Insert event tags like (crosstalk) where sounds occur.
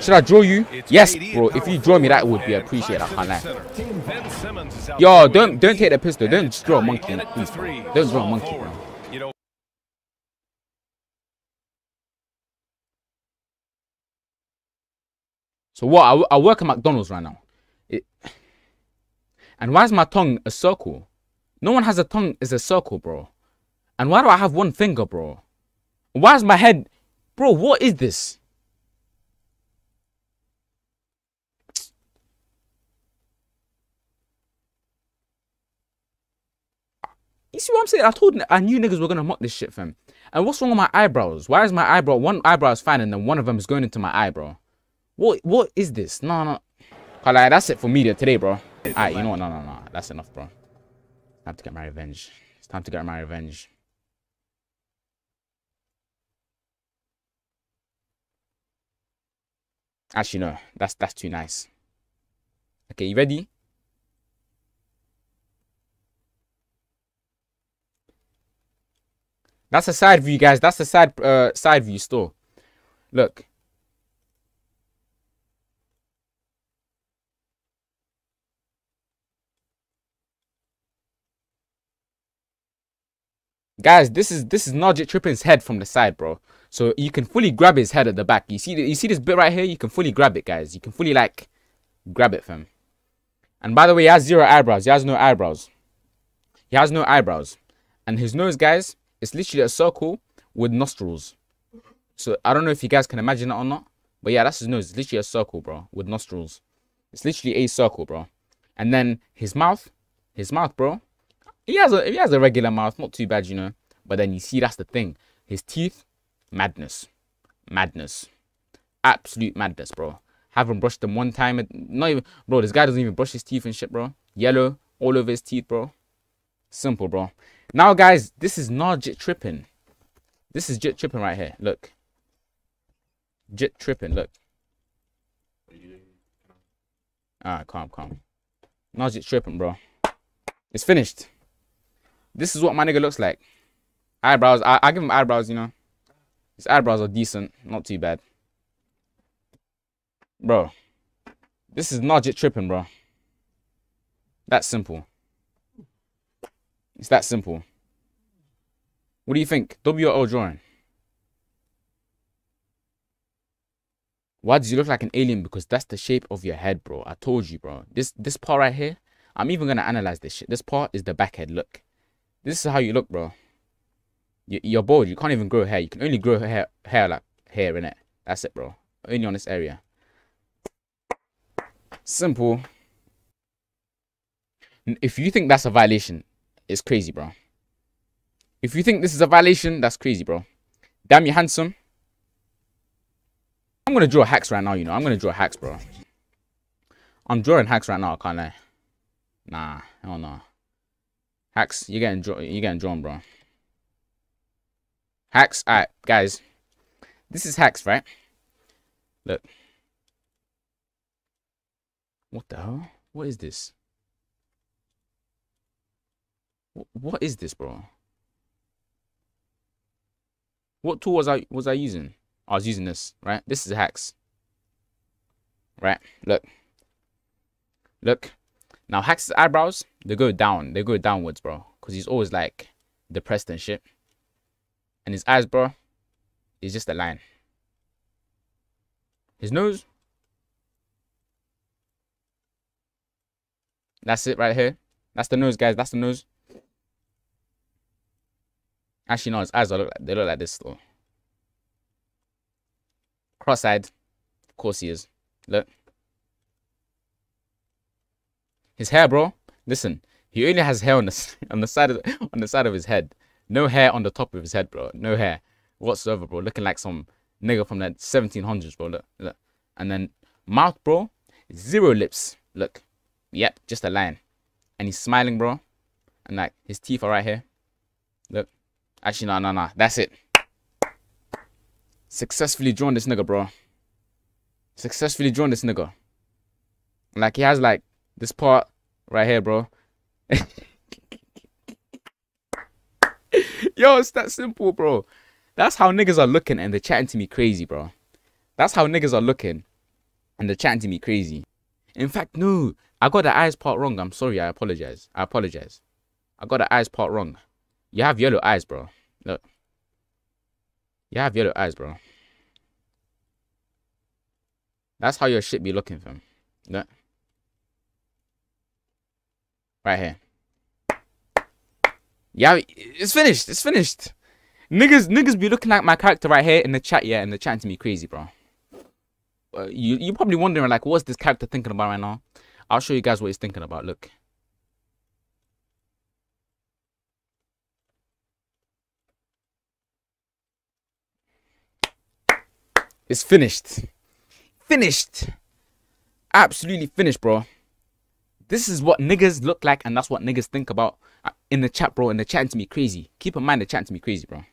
Should I draw you? Yes, bro. If you draw me, that would be appreciated. I can't lie. Yo, don't don't take the pistol. Don't draw a monkey. Please, don't draw a monkey, bro. So what? I, I work at McDonald's right now. It, and why is my tongue a circle? No one has a tongue as a circle, bro. And why do I have one finger, bro? Why is my head... Bro, what is this? You see what I'm saying? I told I knew niggas were gonna mock this shit, fam. And what's wrong with my eyebrows? Why is my eyebrow one eyebrow is fine and then one of them is going into my eyebrow? What what is this? No, no. Like, that's it for media today, bro. Alright, you know what? No, no, no. That's enough, bro. Time to get my revenge. It's time to get my revenge. Actually, no. That's that's too nice. Okay, you ready? That's a side view, guys. That's a side uh side view store. Look. Guys, this is this is Najit Trippin's head from the side, bro. So you can fully grab his head at the back. You see you see this bit right here? You can fully grab it, guys. You can fully like grab it from. And by the way, he has zero eyebrows. He has no eyebrows. He has no eyebrows. And his nose, guys, is literally a circle with nostrils. So I don't know if you guys can imagine it or not. But yeah, that's his nose. It's literally a circle, bro, with nostrils. It's literally a circle, bro. And then his mouth, his mouth, bro, he has a he has a regular mouth, not too bad, you know. But then you see that's the thing. His teeth, madness. Madness. Absolute madness, bro. Haven't brushed them one time. Not even bro, this guy doesn't even brush his teeth and shit, bro. Yellow all over his teeth, bro. Simple, bro. Now, guys, this is not jit tripping. This is jit tripping right here. Look. Jit tripping, look. Alright, calm, calm. Not jit tripping, bro. It's finished. This is what my nigga looks like. Eyebrows. I, I give him eyebrows, you know. His eyebrows are decent. Not too bad. Bro. This is not just tripping, bro. That's simple. It's that simple. What do you think? W or drawing? Why does you look like an alien? Because that's the shape of your head, bro. I told you, bro. This this part right here, I'm even gonna analyze this shit. This part is the back head. Look. This is how you look, bro. You're bald. You can't even grow hair. You can only grow hair, hair like hair in it. That's it, bro. Only on this area. Simple. If you think that's a violation, it's crazy, bro. If you think this is a violation, that's crazy, bro. Damn you handsome. I'm gonna draw hacks right now, you know. I'm gonna draw hacks, bro. I'm drawing hacks right now, can't I? Nah, hell no. Hacks, you're getting drawn. You're getting drawn, bro. Hacks. All right, guys. This is hacks, right? Look. What the hell? What is this? What is this, bro? What tool was I was I using? I was using this, right? This is hacks. Right? Look. Look. Now, Hack's eyebrows, they go down. They go downwards, bro. Because he's always, like, depressed and shit. And his eyes, bro, is just a line. His nose. That's it right here. That's the nose, guys. That's the nose. Actually, no, his eyes look like, they look like this, though. Cross-eyed. Of course he is. Look. His hair, bro. Listen, he only has hair on the (laughs) on the side of on the side of his head. No hair on the top of his head, bro. No hair whatsoever, bro. Looking like some nigga from the 1700s, bro. Look, look. And then mouth, bro. Zero lips. Look. Yep, just a line. And he's smiling, bro. And like his teeth are right here. Look. Actually, no, no, no. That's it. Successfully drawn this nigga, bro. Successfully drawn this nigga. Like he has like this part right here, bro. (laughs) Yo, it's that simple, bro. That's how niggas are looking and they're chatting to me crazy, bro. That's how niggas are looking. And they're chatting to me crazy. In fact, no. I got the eyes part wrong. I'm sorry. I apologize. I apologize. I got the eyes part wrong. You have yellow eyes, bro. Look. You have yellow eyes, bro. That's how your shit be looking, fam. Look. Right here. Yeah, it's finished. It's finished. Niggas, niggas be looking like my character right here in the chat, yeah, and they're chatting to me crazy, bro. Uh, you, you're probably wondering, like, what's this character thinking about right now? I'll show you guys what he's thinking about. Look. It's finished. Finished. Absolutely finished, bro. This is what niggas look like, and that's what niggas think about uh, in the chat, bro. And they're chatting to me crazy. Keep in mind, they're chatting to me crazy, bro.